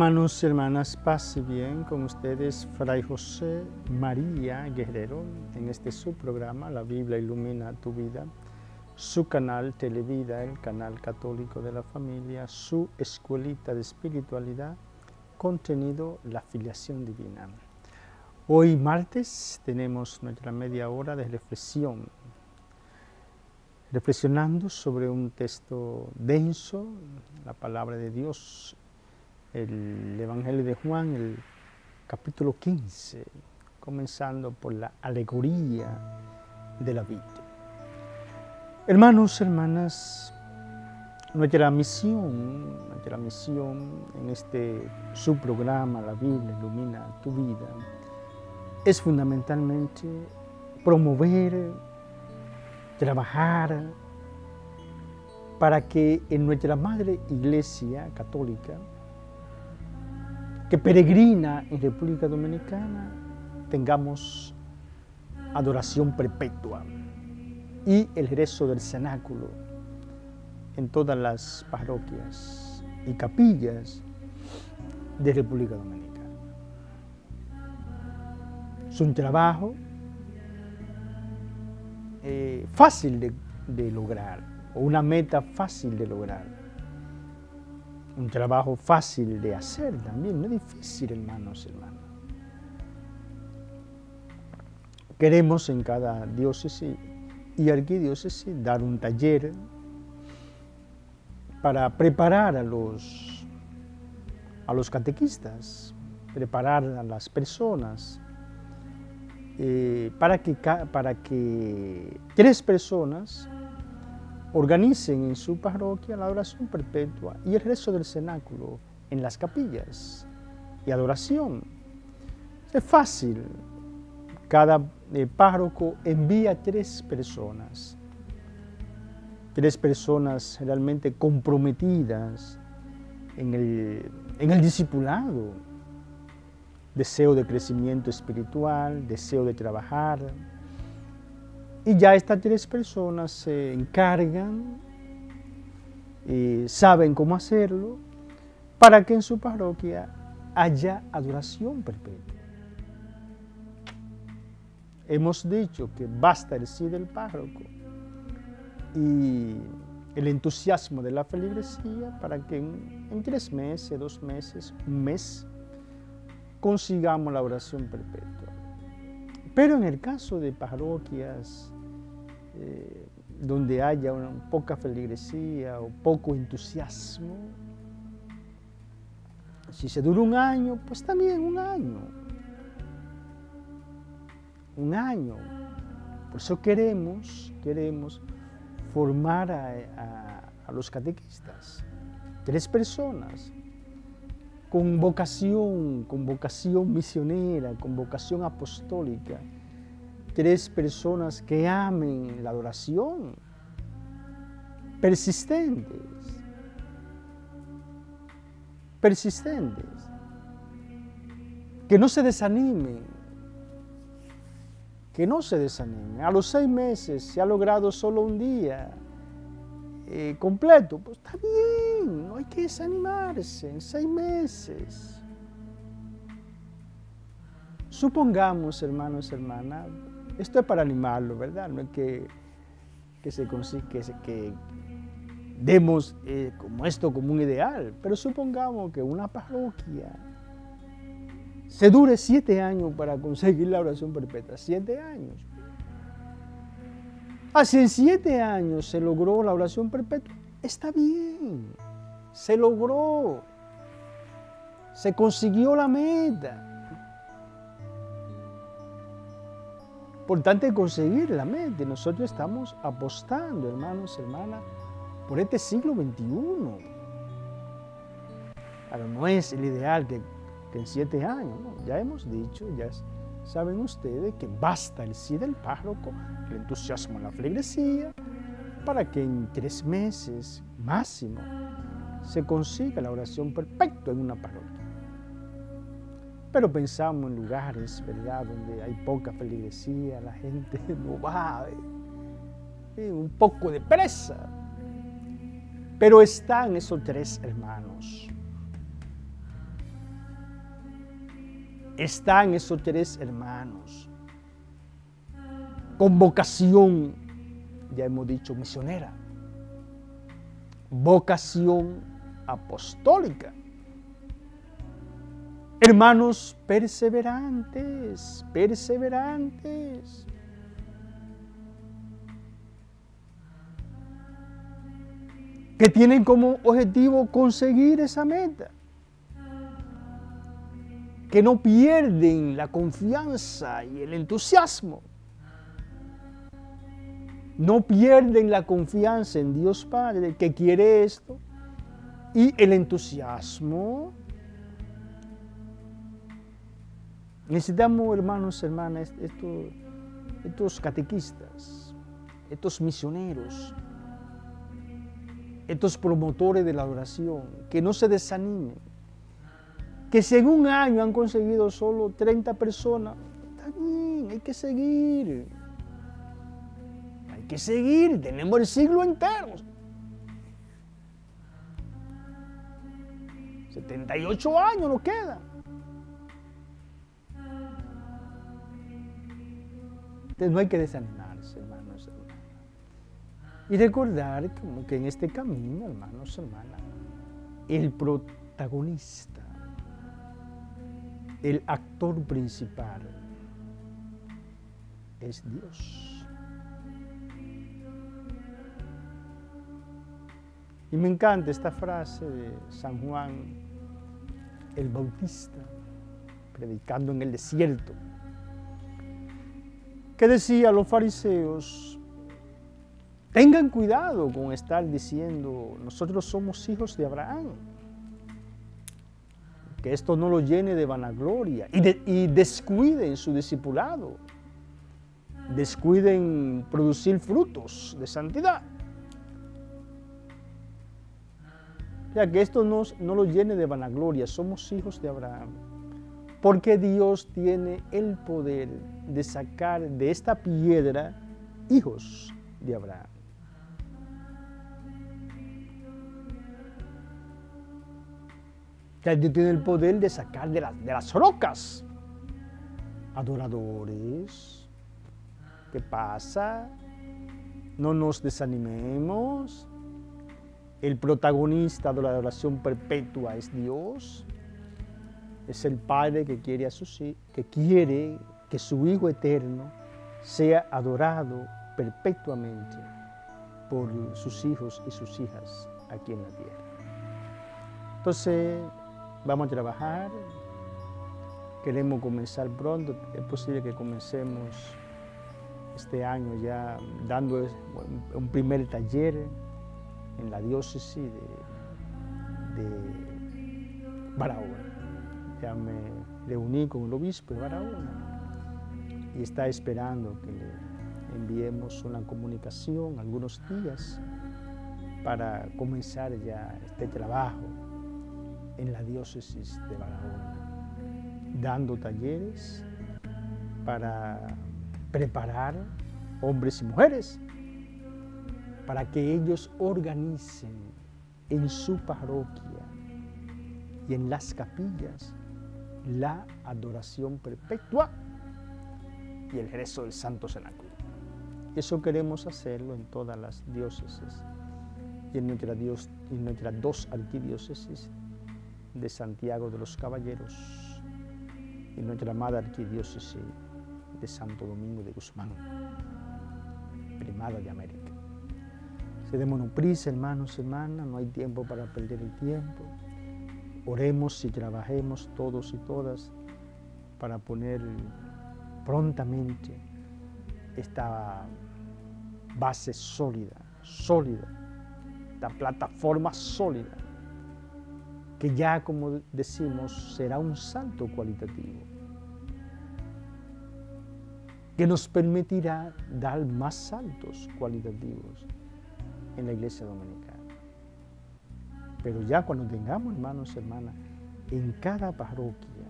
Hermanos y hermanas, paz y bien con ustedes, Fray José María Guerrero, en este su programa, La Biblia Ilumina tu Vida, su canal Televida, el canal católico de la familia, su escuelita de espiritualidad, contenido La Filiación Divina. Hoy martes tenemos nuestra media hora de reflexión, reflexionando sobre un texto denso, la palabra de Dios el Evangelio de Juan, el capítulo 15, comenzando por la alegoría de la vida. Hermanos, hermanas, nuestra misión, nuestra misión en este subprograma La Biblia ilumina tu vida, es fundamentalmente promover, trabajar para que en nuestra madre iglesia católica que peregrina en República Dominicana tengamos adoración perpetua y el rezo del cenáculo en todas las parroquias y capillas de República Dominicana. Es un trabajo eh, fácil de lograr, o una meta fácil de lograr un trabajo fácil de hacer también, no difícil, hermanos, hermanos. Queremos en cada diócesis y arquidiócesis dar un taller para preparar a los, a los catequistas, preparar a las personas, eh, para, que, para que tres personas organicen en su parroquia la oración perpetua y el rezo del cenáculo en las capillas y adoración. Es fácil. Cada eh, párroco envía tres personas, tres personas realmente comprometidas en el, en el discipulado, deseo de crecimiento espiritual, deseo de trabajar, y ya estas tres personas se encargan y saben cómo hacerlo para que en su parroquia haya adoración perpetua. Hemos dicho que basta el sí del párroco y el entusiasmo de la feligresía para que en, en, tres meses, dos meses, un mes, consigamos la oración perpetua. Pero en el caso de parroquias eh, donde haya una, poca feligresía o poco entusiasmo, si se dura un año, pues también un año. Un año. Por eso queremos, queremos formar a, a los catequistas. Tres personas con vocación, con vocación misionera, con vocación apostólica. Tres personas que amen la adoración, persistentes, persistentes, que no se desanimen, que no se desanimen. A los seis meses se ha logrado solo un día, eh, completo, pues está bien, no hay que desanimarse en seis meses. Supongamos, hermanos, hermanas, esto es para animarlo, ¿verdad? No es que, que se consiga, que, demos eh, como esto como un ideal, pero supongamos que una parroquia se dure siete años para conseguir la oración perpetua, siete años. Hace siete años se logró la oración perpetua. Está bien, se logró, se consiguió la meta. Importante conseguir la meta. Nosotros estamos apostando, hermanos, hermanas, por este siglo XXI. Ahora, no es el ideal que, en siete años, ya hemos dicho, ya es, saben ustedes que basta el sí del párroco, el entusiasmo en la feligresía, para que en tres meses máximo se consiga la oración perfecta en una parroquia. Pero pensamos en lugares, ¿verdad?, donde hay poca feligresía, la gente no va, eh, un poco de presa. Pero están esos tres hermanos están esos tres hermanos con vocación, ya hemos dicho, misionera, vocación apostólica. Hermanos perseverantes, perseverantes. que tienen como objetivo conseguir esa meta, que no pierden la confianza y el entusiasmo, no pierden la confianza en Dios Padre que quiere esto y el entusiasmo. Necesitamos, hermanos, hermanas, estos, estos catequistas, estos misioneros, estos promotores de la oración, que no se desanimen, que si en un año han conseguido solo 30 personas, está bien, hay que seguir. Hay que seguir, tenemos el siglo entero. 78 años nos quedan. Entonces no hay que desanimarse, hermanos, hermanas. Y recordar como que en este camino, hermanos, hermanas, el protagonista, el actor principal es Dios. Y me encanta esta frase de San Juan el Bautista, predicando en el desierto, que decía a los fariseos, tengan cuidado con estar diciendo, nosotros somos hijos de Abraham, que esto no lo llene de vanagloria y, y descuiden su discipulado, descuiden producir frutos de santidad. Ya que esto no, no lo llene de vanagloria, somos hijos de Abraham. Porque Dios tiene el poder de sacar de esta piedra hijos de Abraham. Ya Dios tiene el poder de sacar de, de las rocas adoradores. ¿Qué pasa? No nos desanimemos. El protagonista de la adoración perpetua es Dios. Es el Padre que quiere, a que quiere que su Hijo eterno sea adorado perpetuamente por sus hijos y sus hijas aquí en la tierra. Entonces, vamos a trabajar. Queremos comenzar pronto. Es posible que comencemos este año ya dando un primer taller en la diócesis de, Barahona. Ya me reuní con el obispo de Barahona y está esperando que le enviemos una comunicación algunos días para comenzar ya este trabajo en la diócesis de Barahona, dando talleres para preparar hombres y mujeres para que ellos organicen en su parroquia y en las capillas la adoración perpetua y el rezo del Santo Cenáculo. Eso queremos hacerlo en todas las diócesis y en en nuestras dos arquidiócesis de Santiago de los Caballeros y nuestra amada arquidiócesis de Santo Domingo de Guzmán, primada de América. Se démonos prisa, hermanos, hermanas, no hay tiempo para perder el tiempo. Oremos y trabajemos todos y todas para poner prontamente esta base sólida, sólida, esta plataforma sólida, que ya como decimos será un salto cualitativo, que nos permitirá dar más saltos cualitativos en la iglesia dominicana. Pero ya cuando tengamos, hermanos y hermanas, en cada parroquia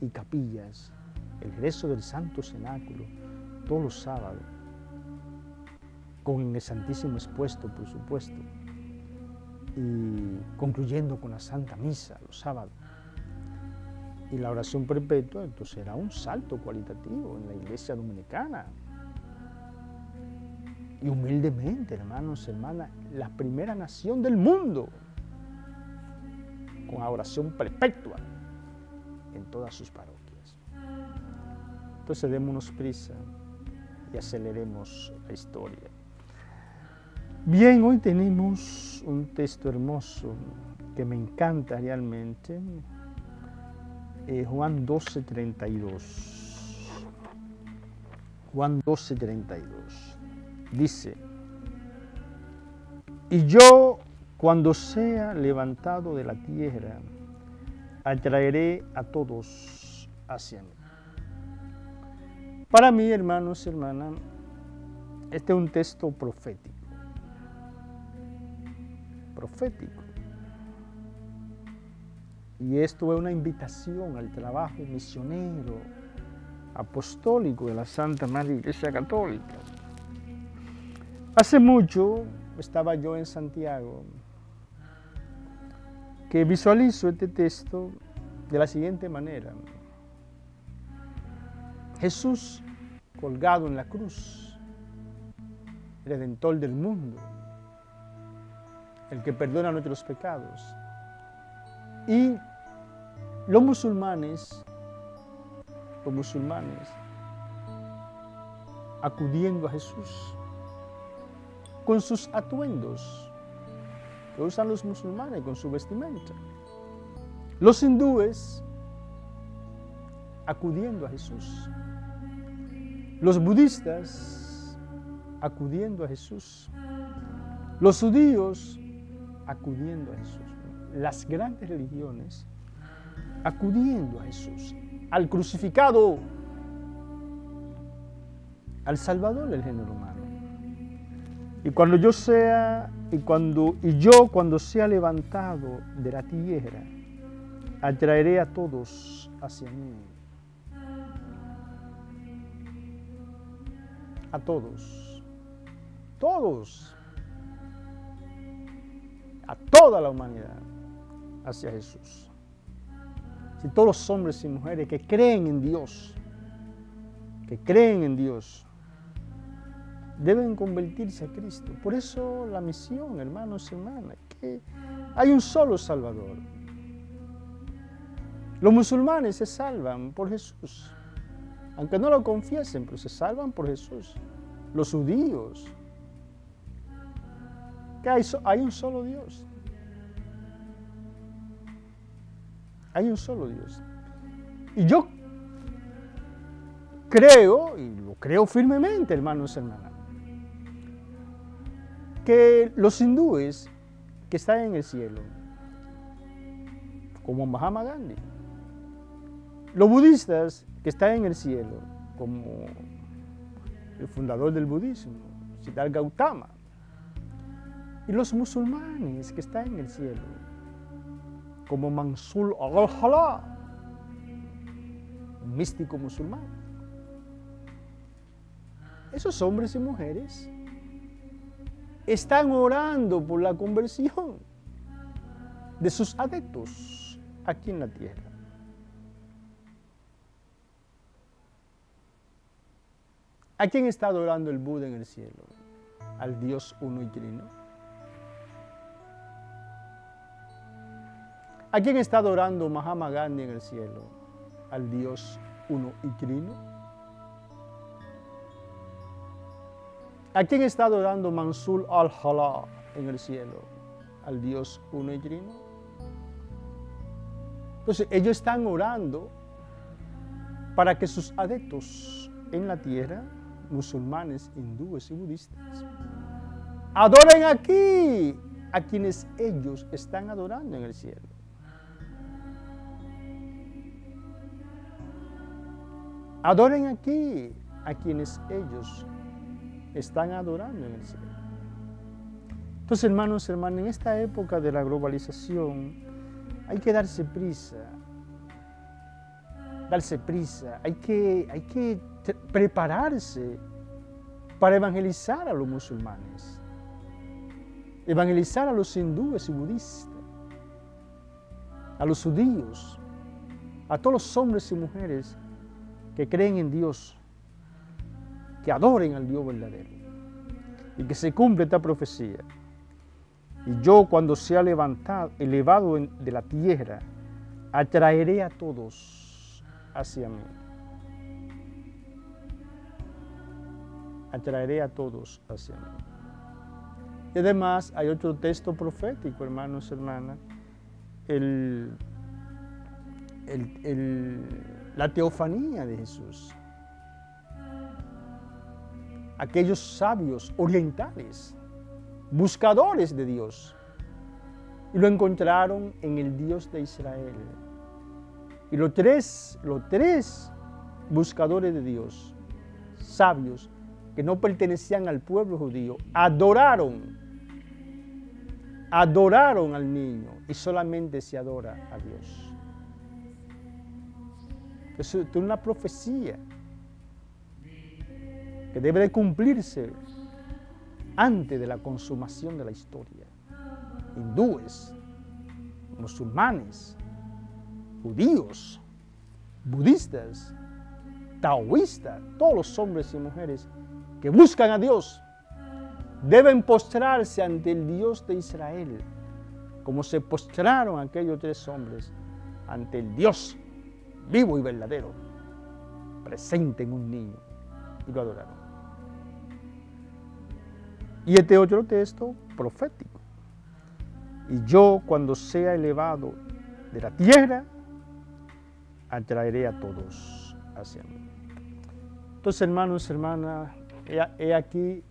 y capillas, el rezo del Santo Cenáculo, todos los sábados, con el Santísimo expuesto, por supuesto, y concluyendo con la Santa Misa los sábados. y la oración perpetua, entonces será un salto cualitativo en la iglesia dominicana. Y humildemente, hermanos, hermanas, la primera nación del mundo con oración perpetua en todas sus parroquias. Entonces démonos prisa y aceleremos la historia. Bien, hoy tenemos un texto hermoso que me encanta realmente. Eh, Juan 12, 32. Juan 12, 32. Dice, y yo cuando sea levantado de la tierra, atraeré a todos hacia mí. Para mí, hermanos y hermanas, este es un texto profético. Profético. Y esto es una invitación al trabajo misionero, apostólico de la Santa Madre Iglesia Católica. Hace mucho estaba yo en Santiago, que visualizo este texto de la siguiente manera. Jesús colgado en la cruz, redentor del mundo, el que perdona nuestros pecados. Y los musulmanes, los musulmanes, acudiendo a Jesús con sus atuendos que usan los musulmanes, con su vestimenta. Los hindúes acudiendo a Jesús. Los budistas acudiendo a Jesús. Los judíos acudiendo a Jesús. Las grandes religiones acudiendo a Jesús, al crucificado, al Salvador del género humano. Y cuando yo sea, y cuando, y yo cuando sea levantado de la tierra, atraeré a todos hacia mí. A todos. Todos. A toda la humanidad hacia Jesús. Si todos los hombres y mujeres que creen en Dios, que creen en Dios, deben convertirse a Cristo. Por eso la misión, hermanos y hermanas, que hay un solo Salvador. Los musulmanes se salvan por Jesús, aunque no lo confiesen, pero se salvan por Jesús. Los judíos, hay un solo Dios. Hay un solo Dios. Y yo creo, y lo creo firmemente, hermanos y hermanas, que los hindúes que están en el cielo, como Mahatma Gandhi, los budistas que están en el cielo, como el fundador del budismo, Siddhartha Gautama, y los musulmanes que están en el cielo, como Mansur al-Hala, un místico musulmán. Esos hombres y mujeres están orando por la conversión de sus adeptos aquí en la tierra. ¿A quién está adorando el Buda en el cielo? Al Dios uno y trino. ¿A quién está adorando Mahatma Gandhi en el cielo? Al Dios uno y trino. ¿A quién está adorando Mansur al-Hala en el cielo? Al Dios uno y trino. Entonces, ellos están orando para que sus adeptos en la tierra, musulmanes, hindúes y budistas, adoren aquí a quienes ellos están adorando en el cielo. Adoren aquí a quienes ellos están adorando en el cielo. Entonces, hermanos, hermanos, en esta época de la globalización hay que darse prisa, darse prisa, hay que, hay que prepararse para evangelizar a los musulmanes, evangelizar a los hindúes y budistas, a los judíos, a todos los hombres y mujeres que creen en Dios, que adoren al Dios verdadero y que se cumple esta profecía. Y yo cuando sea levantado, elevado de la tierra, atraeré a todos hacia mí. Atraeré a todos hacia mí. Y además hay otro texto profético, hermanos y hermanas, el, la teofanía de Jesús. Aquellos sabios orientales, buscadores de Dios, y lo encontraron en el Dios de Israel. Y los tres, los tres buscadores de Dios, sabios, que no pertenecían al pueblo judío, adoraron, adoraron al niño y solamente se adora a Dios. Es una profecía que debe de cumplirse antes de la consumación de la historia. Hindúes, musulmanes, judíos, budistas, taoístas, todos los hombres y mujeres que buscan a Dios deben postrarse ante el Dios de Israel, como se postraron aquellos tres hombres ante el Dios vivo y verdadero, presente en un niño, y lo adoraron. Y este otro texto profético. Y yo cuando sea elevado de la tierra, atraeré a todos hacia mí. Entonces, hermanos, hermanas, he aquí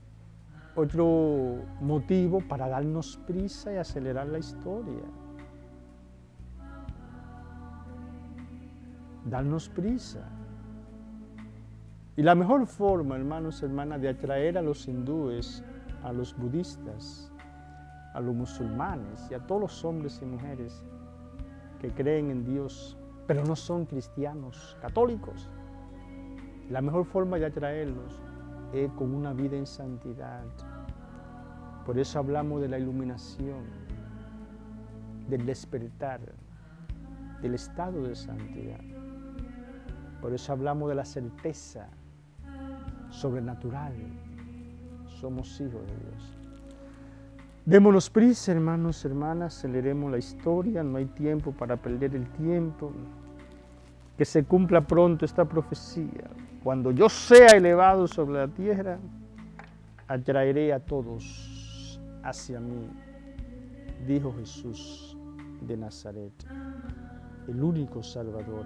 otro motivo para darnos prisa y acelerar la historia. Darnos prisa. Y la mejor forma, hermanos, hermanas, de atraer a los hindúes, a los budistas, a los musulmanes y a todos los hombres y mujeres que creen en Dios, pero no son cristianos católicos, la mejor forma de atraerlos es con una vida en santidad. Por eso hablamos de la iluminación, del despertar, del estado de santidad. Por eso hablamos de la certeza sobrenatural. Somos hijos de Dios. Démonos prisa, hermanos, hermanas, aceleremos la historia, no hay tiempo para perder el tiempo. Que se cumpla pronto esta profecía. Cuando yo sea elevado sobre la tierra, atraeré a todos hacia mí, dijo Jesús de Nazaret, el único Salvador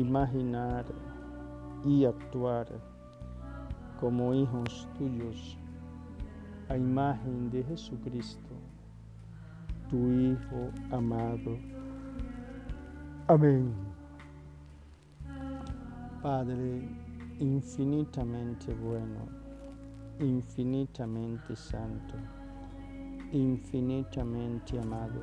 imaginar y actuar como hijos tuyos a imagen de Jesucristo, tu Hijo amado. Amén. Padre infinitamente bueno, infinitamente santo, infinitamente amado,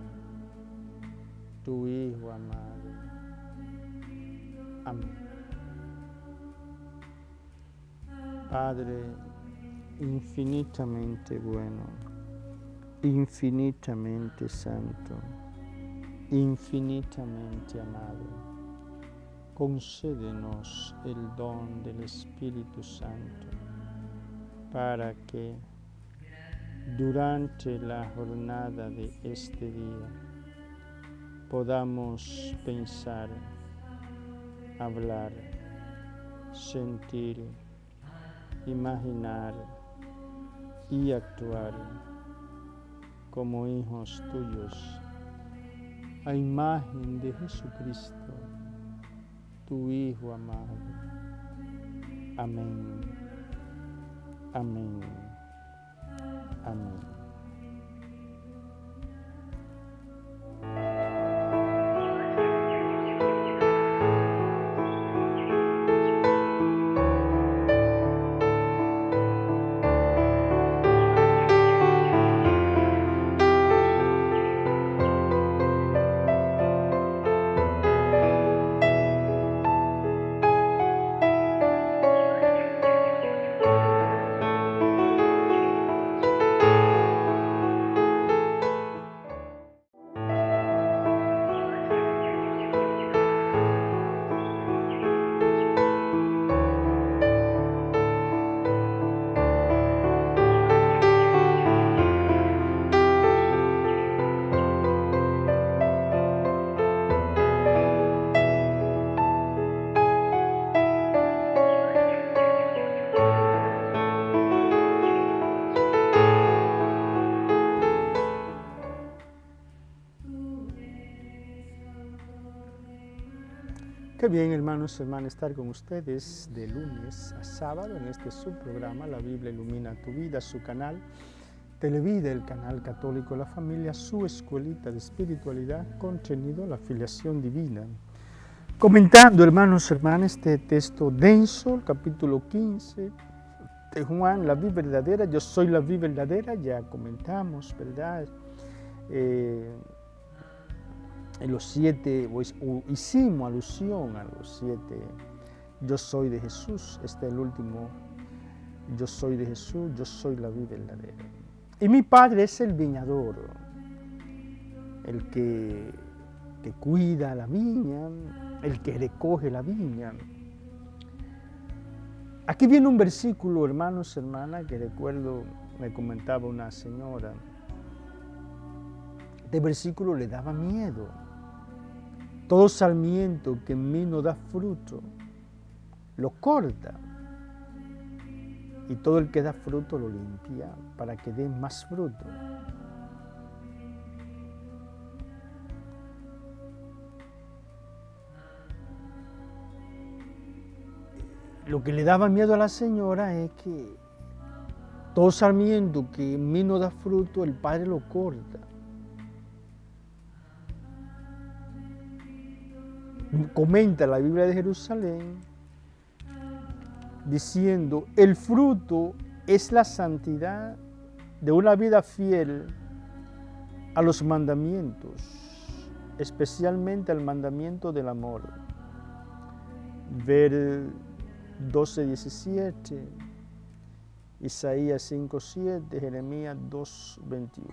tu Hijo amado. Amén. Padre infinitamente bueno, infinitamente santo, infinitamente amado concédenos el don del Espíritu Santo para que durante la jornada de este día podamos pensar, hablar, sentir, imaginar y actuar como hijos tuyos a imagen de Jesucristo, tu Hijo amado. Amén. Amén. Amén. Qué bien, hermanos y hermanas, estar con ustedes de lunes a sábado en este subprograma La Biblia Ilumina Tu Vida, su canal Televida, el canal católico La Familia, su escuelita de espiritualidad, contenido la filiación divina. Comentando, hermanos y hermanas, este texto denso, el capítulo 15 de Juan, la vida verdadera, yo soy la vida verdadera, ya comentamos, ¿verdad? Eh, en los siete, hicimos alusión a los siete, yo soy de Jesús, este es el último, yo soy de Jesús, yo soy la vida verdadera. Y mi Padre es el viñador, el que, que cuida la viña, el que recoge la viña. Aquí viene un versículo, hermanos, hermanas, que recuerdo, me comentaba una señora. Este versículo le daba miedo. Todo sarmiento que en mí no da fruto, lo corta. Y todo el que da fruto lo limpia para que dé más fruto. Lo que le daba miedo a la señora es que todo sarmiento que en mí no da fruto, el Padre lo corta. Comenta la Biblia de Jerusalén diciendo, el fruto es la santidad de una vida fiel a los mandamientos, especialmente al mandamiento del amor. Ver 12, 17, Isaías 5, 7, Jeremías 2, 21.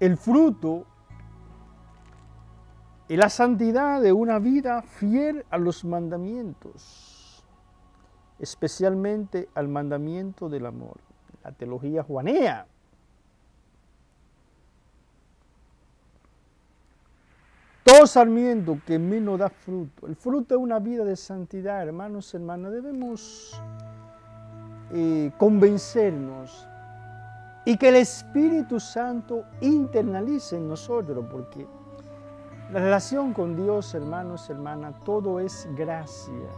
El fruto y la santidad de una vida fiel a los mandamientos, especialmente al mandamiento del amor, la teología juanea. Todo sarmiento que en mí no da fruto, el fruto de una vida de santidad, hermanos, hermanas, debemos eh, convencernos y que el Espíritu Santo internalice en nosotros, porque la relación con Dios, hermanos, hermanas, todo es gracia.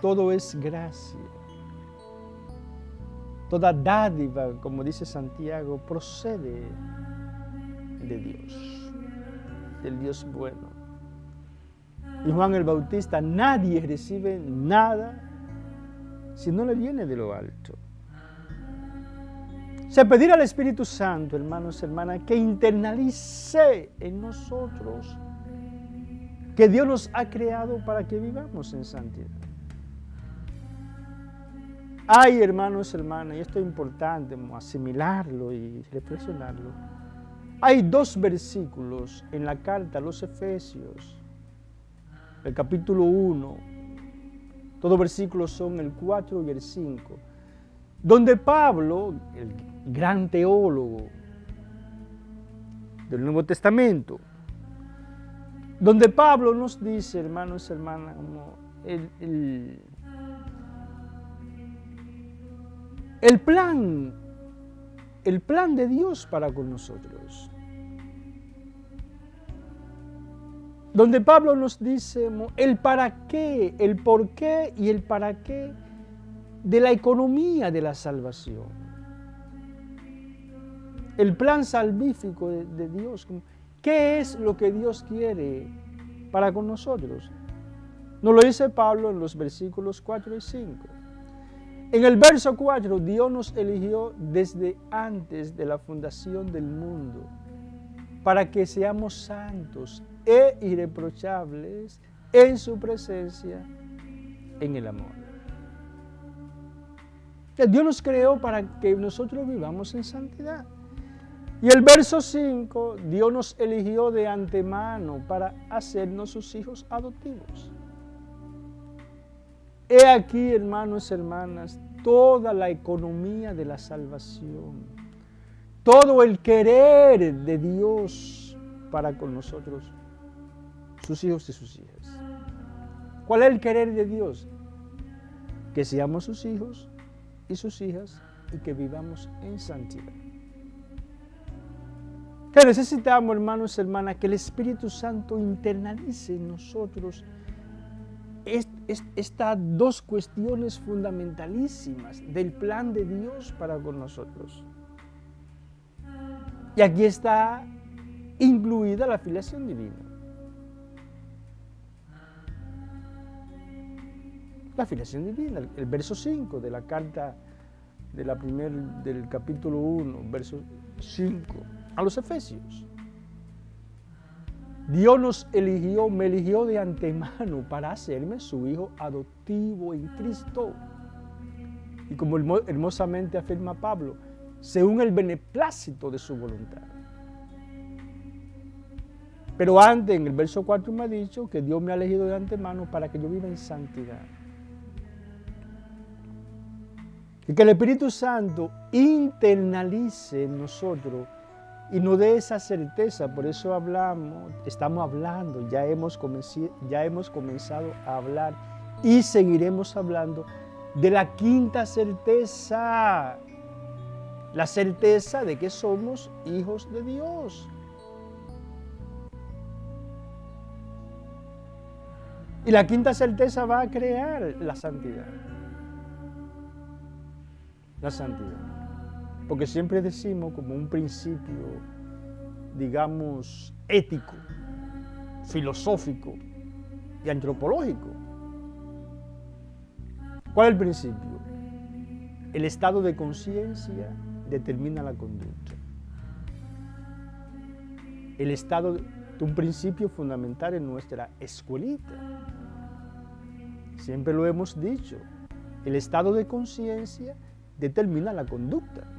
Todo es gracia. Toda dádiva, como dice Santiago, procede de Dios, del Dios bueno. Y Juan el Bautista, nadie recibe nada si no le viene de lo alto. Se pedir al Espíritu Santo, hermanos y hermanas, que internalice en nosotros que Dios nos ha creado para que vivamos en santidad. Ay, hermanos, y hermanas, y esto es importante asimilarlo y reflexionarlo. Hay dos versículos en la carta a los Efesios, el capítulo 1. Todos versículos son el 4 y el 5 donde Pablo, el gran teólogo, del Nuevo Testamento, donde Pablo nos dice, hermanos y hermanas, el, el, el plan, el plan de Dios para con nosotros. Donde Pablo nos dice el para qué, el por qué y el para qué de la economía de la salvación. El plan salvífico de, Dios. ¿Qué es lo que Dios quiere para con nosotros? Nos lo dice Pablo en los versículos 4 y 5. En el verso 4, Dios nos eligió desde antes de la fundación del mundo para que seamos santos e irreprochables en su presencia en el amor. Dios nos creó para que nosotros vivamos en santidad. Y el verso 5, Dios nos eligió de antemano para hacernos sus hijos adoptivos. He aquí, hermanos y hermanas, toda la economía de la salvación, todo el querer de Dios para con nosotros, sus hijos y sus hijas. ¿Cuál es el querer de Dios? Que seamos sus hijos y sus hijas y que vivamos en santidad. Que necesitamos, hermanos y hermanas, que el Espíritu Santo internalice en nosotros estas dos cuestiones fundamentalísimas del plan de Dios para con nosotros. Y aquí está incluida la filiación divina. La filiación divina, el, verso 5 de la carta de primer, del capítulo 1, verso 5 a los Efesios. Dios nos eligió, me eligió de antemano para hacerme su hijo adoptivo en Cristo. Y como hermosamente afirma Pablo, según el beneplácito de su voluntad. Pero antes, en el verso 4 me ha dicho que Dios me ha elegido de antemano para que yo viva en santidad. Y que el Espíritu Santo internalice en nosotros y nos dé esa certeza. Por eso hablamos, estamos hablando, ya hemos, ya hemos comenzado a hablar y seguiremos hablando de la quinta certeza. La certeza de que somos hijos de Dios. Y la quinta certeza va a crear la santidad. La santidad. Porque siempre decimos como un principio, digamos, ético, filosófico y antropológico. ¿Cuál es el principio? El estado de conciencia determina la conducta. El estado de un principio fundamental en nuestra escuelita. Siempre lo hemos dicho. El estado de conciencia determina la conducta.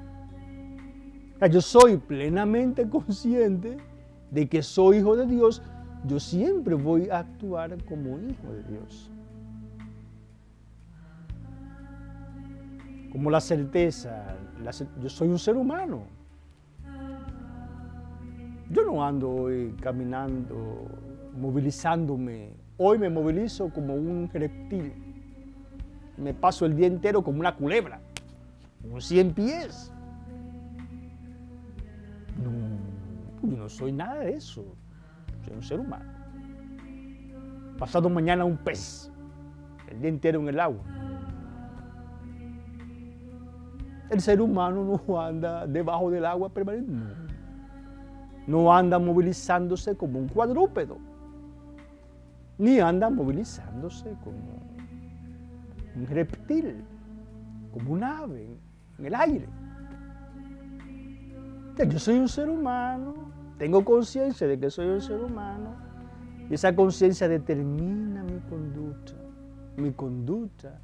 Yo soy plenamente consciente de que soy hijo de Dios. Yo siempre voy a actuar como hijo de Dios. Como la certeza, yo soy un ser humano. Yo no ando hoy caminando, movilizándome. Hoy me movilizo como un reptil. Me paso el día entero como una culebra, un cien pies. No, yo no soy nada de eso. Soy un ser humano. Pasado mañana un pez, el día entero en el agua. El ser humano no anda debajo del agua permanente. No. anda movilizándose como un cuadrúpedo. Ni anda movilizándose como un reptil, como un ave en el aire. Yo soy un ser humano, tengo conciencia de que soy un ser humano y esa conciencia determina mi conducta. Mi conducta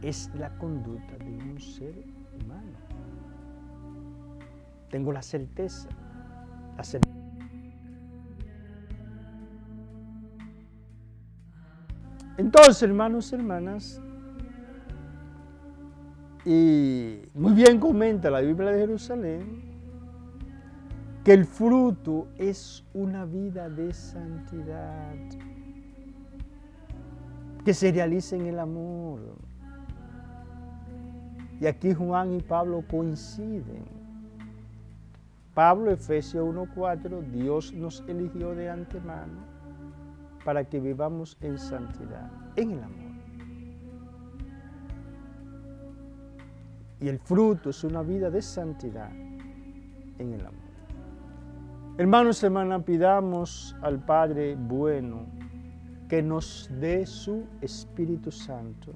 es la conducta de un ser humano. Tengo la certeza, la certeza. Entonces, hermanos y hermanas, y muy bien comenta la Biblia de Jerusalén, que el fruto es una vida de santidad, que se realice en el amor. Y aquí Juan y Pablo coinciden. Pablo, Efesios 1.4, Dios nos eligió de antemano para que vivamos en santidad, en el amor. Y el fruto es una vida de santidad en el amor. Hermanos, hermanas, pidamos al Padre bueno que nos dé su Espíritu Santo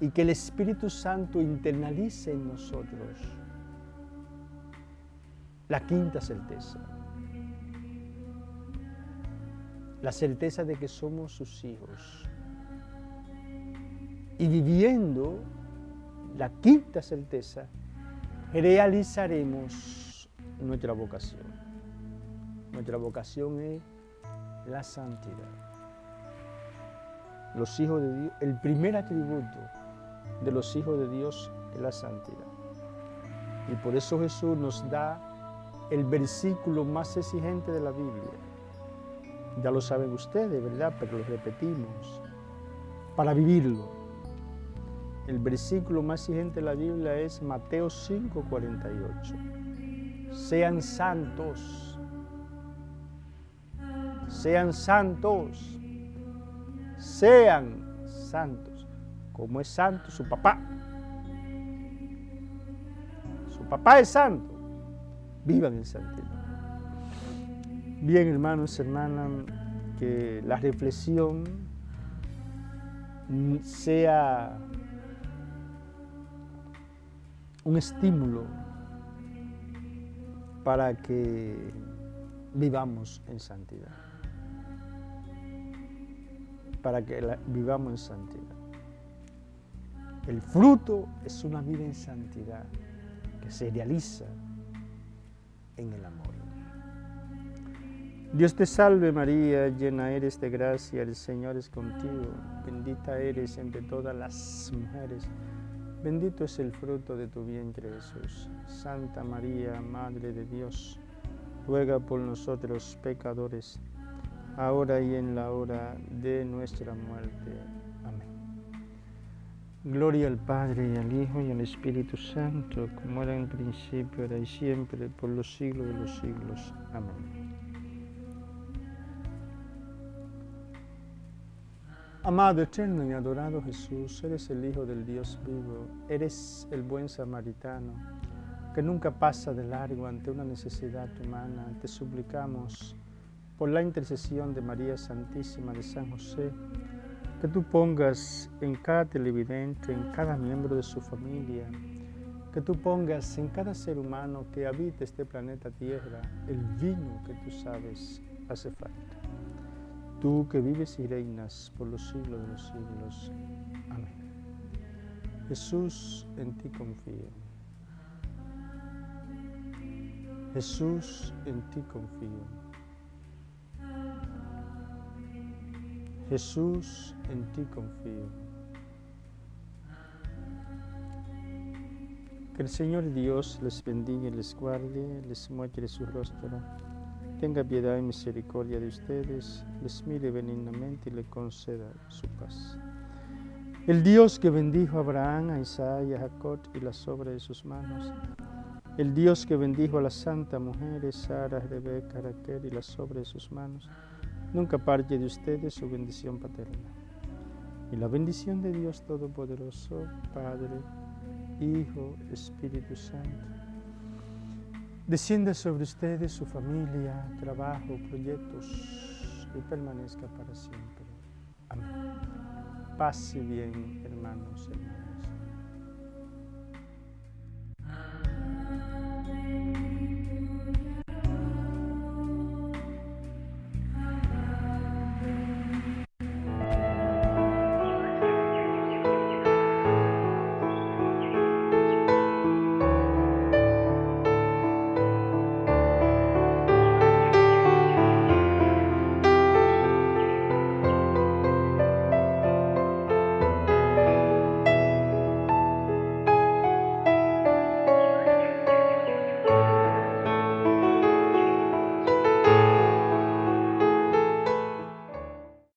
y que el Espíritu Santo internalice en nosotros la quinta certeza. La certeza de que somos sus hijos. Y viviendo la quinta certeza, realizaremos nuestra vocación. Nuestra vocación es la santidad. Los hijos de Dios, el primer atributo de los hijos de Dios es la santidad. Y por eso Jesús nos da el versículo más exigente de la Biblia. Ya lo saben ustedes, ¿verdad? Pero lo repetimos para vivirlo. El versículo más exigente de la Biblia es Mateo 5:48. Sean santos. Sean santos. Sean santos. Como es santo su papá. Su papá es santo. Vivan en santidad. Bien, hermanos, hermanas, que la reflexión sea un estímulo para que vivamos en santidad. Para que vivamos en santidad. El fruto es una vida en santidad que se realiza en el amor. Dios te salve María, llena eres de gracia, el Señor es contigo, bendita eres entre todas las mujeres Bendito es el fruto de tu vientre, Jesús. Santa María, Madre de Dios, ruega por nosotros pecadores, ahora y en la hora de nuestra muerte. Amén. Gloria al Padre, y al Hijo, y al Espíritu Santo, como era en principio, ahora y siempre, por los siglos de los siglos. Amén. Amado, eterno y adorado Jesús, eres el Hijo del Dios vivo, eres el buen samaritano que nunca pasa de largo ante una necesidad humana. Te suplicamos por la intercesión de María Santísima de San José, que tú pongas en cada televidente, en cada miembro de su familia, que tú pongas en cada ser humano que habita este planeta Tierra el vino que tú sabes hace falta tú que vives y reinas por los siglos de los siglos. Amén. Jesús, en ti confío. Jesús, en ti confío. Jesús, en ti confío. Que el Señor Dios les bendiga y les guarde, les muestre su rostro tenga piedad y misericordia de ustedes, les mire benignamente y le conceda su paz. El Dios que bendijo a Abraham, a Isaac y a Jacob y las obras de sus manos, el Dios que bendijo a las santas mujeres, Sara, Rebeca, Raquel y las obras de sus manos, nunca parte de ustedes su bendición paterna. Y la bendición de Dios Todopoderoso, Padre, Hijo, Espíritu Santo, descienda sobre ustedes, su familia, trabajo, proyectos y permanezca para siempre. Amén. Paz y bien, hermanos, hermanas.